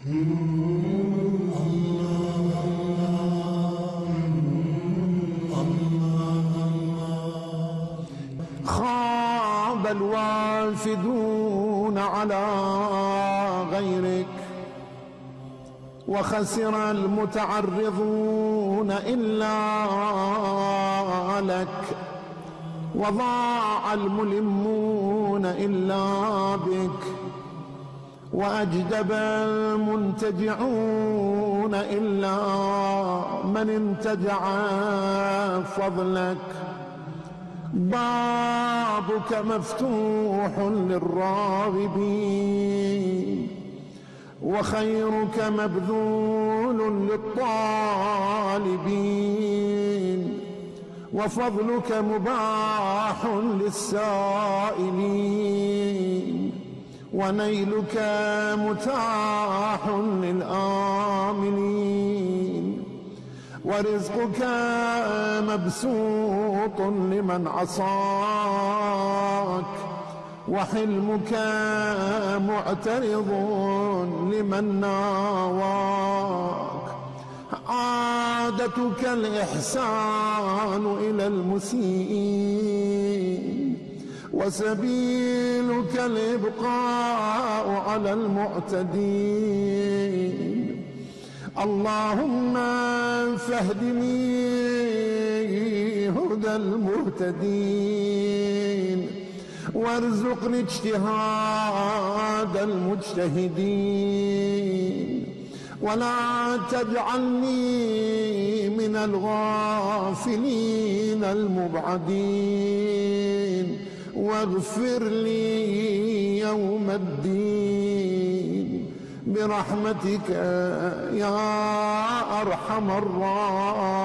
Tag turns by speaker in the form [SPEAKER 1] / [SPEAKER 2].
[SPEAKER 1] خاب الوافدون على غيرك وخسر المتعرضون إلا لك وضاع الملمون إلا بك وأجدب المنتجعون إلا من انتجع فضلك. بابك مفتوح للراغبين وخيرك مبذول للطالبين وفضلك مباح للسائلين. ونيلك متاح للآمنين. ورزقك مبسوط لمن عصاك. وحلمك معترض لمن ناواك. عادتك الإحسان إلى المسيئين وسبيلك الإبقاء على المعتدين. اللهم فاهدني هدى المهتدين. وارزقني اجتهاد المجتهدين. ولا تجعلني من الغافلين المبعدين. واغفر لي يوم الدين برحمتك يا أرحم الراحمين.